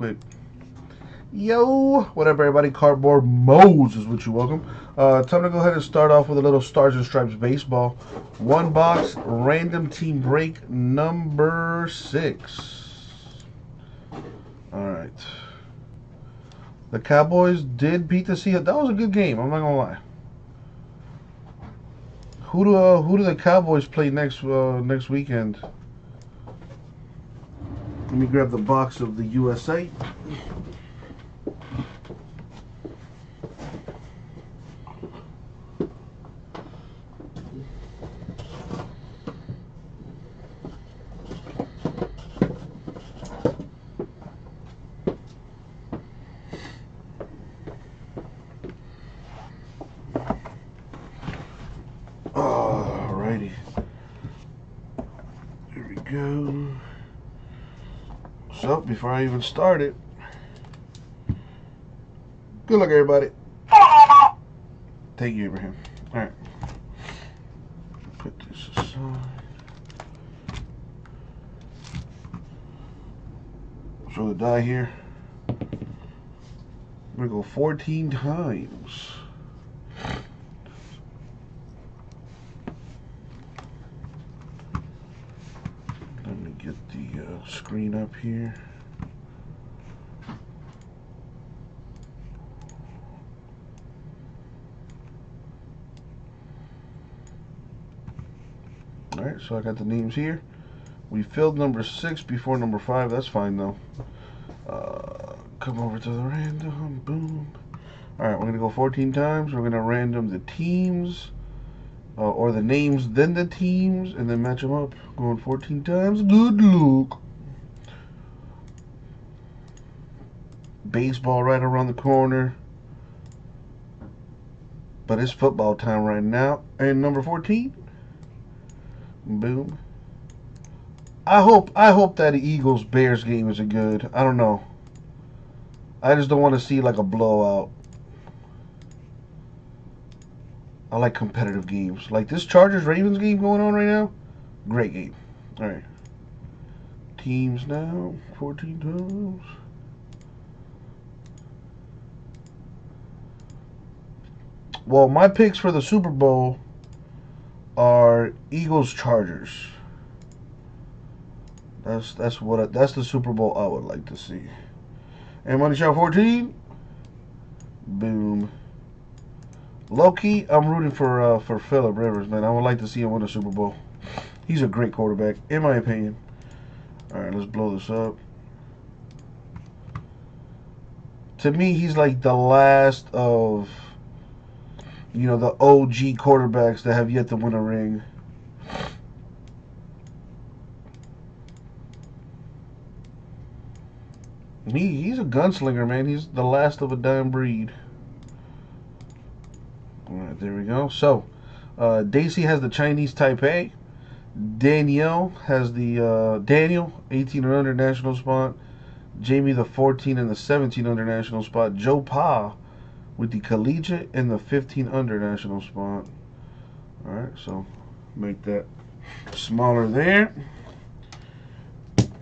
quick. Yo, what up, everybody? Cardboard Mose is what you welcome. Uh, time to go ahead and start off with a little Stars and Stripes baseball. One box, random team break number six. All right. The Cowboys did beat the Seahawks. That was a good game. I'm not gonna lie. Who do uh, who do the Cowboys play next uh, next weekend? Let me grab the box of the USA. Alrighty. Here we go. So, before I even start it, good luck, everybody. Thank you, Abraham. Alright. Put this aside. Throw the die here. I'm gonna go 14 times. Let me get the uh, screen up here. Alright, so I got the names here. We filled number six before number five. That's fine though. Uh, come over to the random. Boom. Alright, we're going to go 14 times. We're going to random the teams uh, or the names, then the teams, and then match them up. Going 14 times. Good luck. Baseball right around the corner. But it's football time right now. And number 14. Boom. I hope I hope that Eagles Bears game is a good. I don't know. I just don't want to see like a blowout. I like competitive games. Like this Chargers Ravens game going on right now. Great game. All right. Teams now. 14 times. Well, my picks for the Super Bowl are Eagles Chargers. That's that's what I, that's the Super Bowl I would like to see. And money shot 14. Boom. Loki, I'm rooting for uh, for Philip Rivers, man. I would like to see him win a Super Bowl. He's a great quarterback, in my opinion. All right, let's blow this up. To me, he's like the last of, you know, the OG quarterbacks that have yet to win a ring. He, he's a gunslinger, man. He's the last of a dying breed. All right, there we go. So, uh, Daisy has the Chinese Taipei. Danielle has the uh, Daniel 18 and under national spot. Jamie the 14 and the 17 under national spot. Joe Pa with the collegiate and the 15 under national spot. All right, so make that smaller there.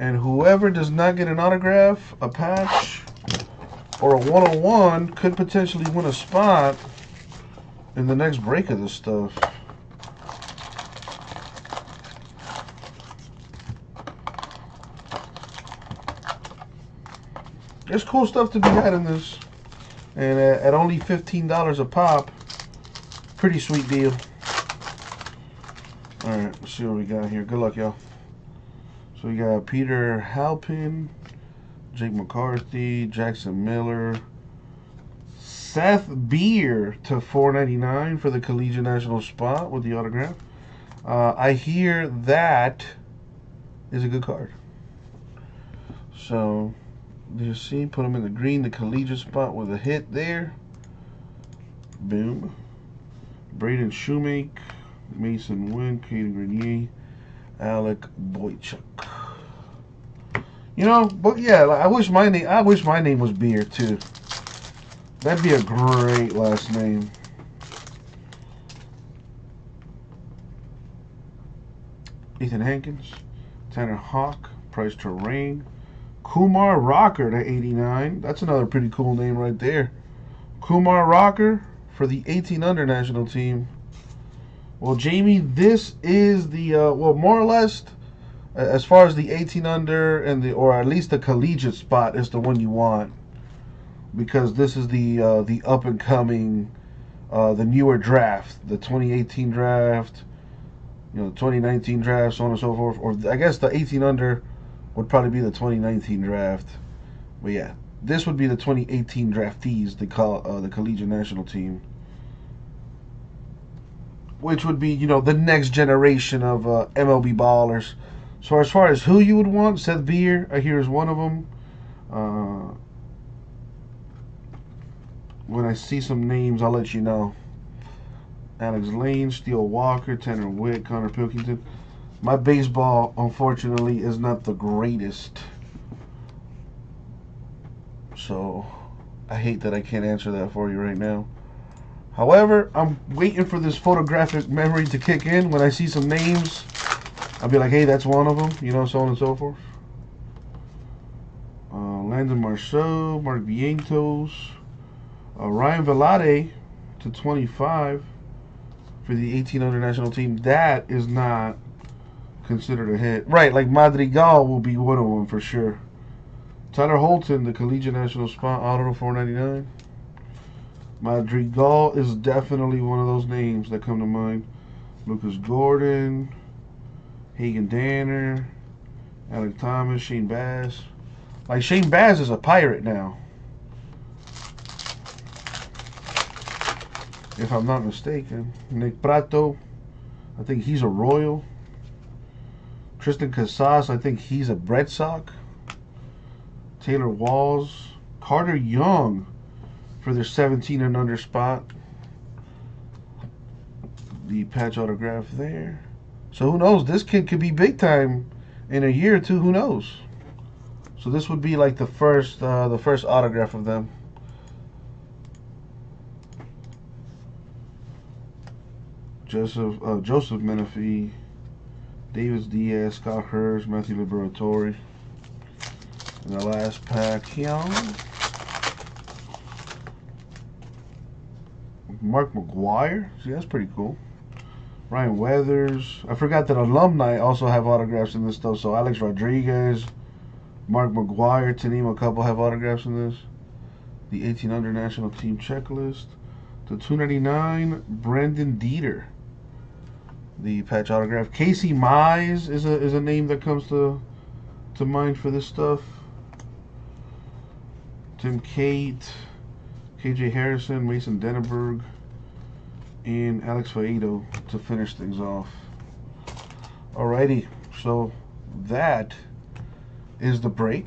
And whoever does not get an autograph, a patch, or a one-on-one could potentially win a spot in the next break of this stuff. There's cool stuff to be had in this. And at, only $15 a pop, pretty sweet deal. Alright, let's see what we got here. Good luck, y'all. So we got Peter Halpin, Jake McCarthy, Jackson Miller, Seth Beer to 4.99 for the Collegiate National spot with the autograph. Uh, I hear that is a good card. So, you see, put him in the green, the Collegiate spot with a hit there. Boom. Braden Shewmake, Mason Wynn, Cadyn Grenier, Alec Boychuk. You know, but yeah, I wish my name I wish my name was Beer too. That'd be a great last name. Ethan Hankins, Tanner Houck, Brice Turang, Kumar Rocker to 89. That's another pretty cool name right there. Kumar Rocker for the 18 under national team. Well, Jamie, this is the uh, well, more or less, as far as the 18 under and the or at least the collegiate spot is the one you want because this is the uh, the up and coming, uh, the newer draft, the 2018 draft, you know, 2019 draft, so on and so forth. Or I guess the 18 under would probably be the 2019 draft. But yeah, this would be the 2018 draftees, the call uh, the collegiate national team, which would be you know the next generation of uh, MLB ballers. So as far as who you would want, Seth Beer, I hear is one of them. Uh, when I see some names, I'll let you know. Alex Lane, Steele Walker, Tanner Witt, Konnor Pilkington. My baseball, unfortunately, is not the greatest. So, I hate that I can't answer that for you right now. However, I'm waiting for this photographic memory to kick in. When I see some names, I'll be like, hey, that's one of them, you know, so on and so forth. Uh, Landon Marceaux, Mark Vientos, uh, Ryan Vilade to 25 for the 1800 national team. That is not considered a hit. Right, like Madrigal will be one of them for sure. Tyler Holton, the collegiate national spot, auto 499. Madrigal is definitely one of those names that come to mind. Lucas Gordon, Hagen Danner, Alek Thomas, Shane Baz. Like Shane Baz is a pirate now. if I'm not mistaken. Nick Pratto, I think he's a Royal. Triston Casas, I think he's a Red Sox. Taylor Walls, Carter Young for their 17 and under spot. The patch autograph there. So who knows? This kid could be big time in a year or two. Who knows? So this would be like the first, uh, the first autograph of them. Joseph uh, Joseph Menifee, Davis Diaz, Scott Hurst, Matthew Liberatore. And the last pack here. Mark McGwire. See, that's pretty cool. Ryan Weathers. I forgot that alumni also have autographs in this stuff. So Alex Rodriguez, Mark McGwire, to name a couple, have autographs in this. The 1800 national team checklist. The 299, Brandon Dieter the patch autograph. Casey Mize is a is a name that comes to to mind for this stuff. Tim Cate, KJ Harrison, Mason Denaburg, and Alex Faedo to finish things off. Alrighty, so that is the break.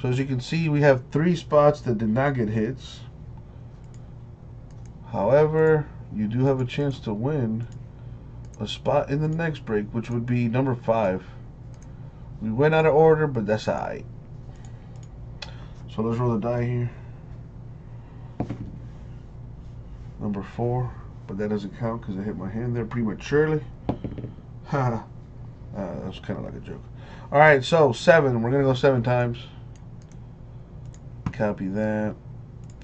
So as you can see, we have three spots that did not get hits. However, you do have a chance to win a spot in the next break, which would be number five. We went out of order, but that's alright. So let's roll the die here. Number four, but that doesn't count because I hit my hand there prematurely. Ha! uh, that's kind of like a joke. All right, so seven. We're gonna go seven times. Copy that.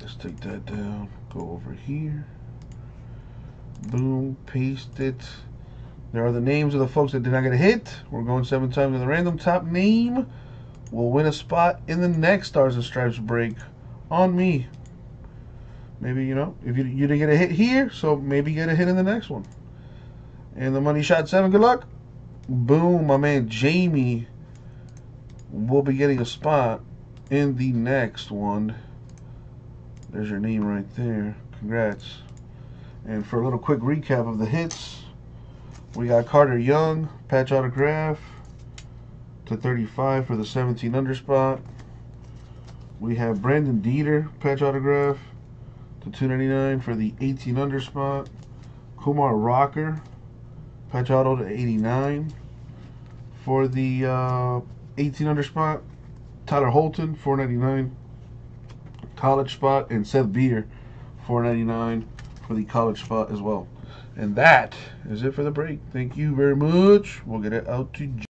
Let's take that down. Go over here. Boom, paste it. There are the names of the folks that did not get a hit. We're going seven times in the random top name. Will win a spot in the next Stars and Stripes break on me. Maybe, you know, if you, you didn't get a hit here, so maybe get a hit in the next one. And the money shot seven, good luck. Boom, my man Jamie will be getting a spot in the next one. There's your name right there. Congrats. And for a little quick recap of the hits, we got Carter Young, patch autograph to 35 for the 17 under spot. We have Brandon Dieter, patch autograph to 299 for the 18 under spot. Kumar Rocker, patch auto to 89 for the uh, 18 under spot. Tyler Holton, 499 college spot, and Seth Beer, 499 for the college spot as well. And that is it for the break. Thank you very much. We'll get it out to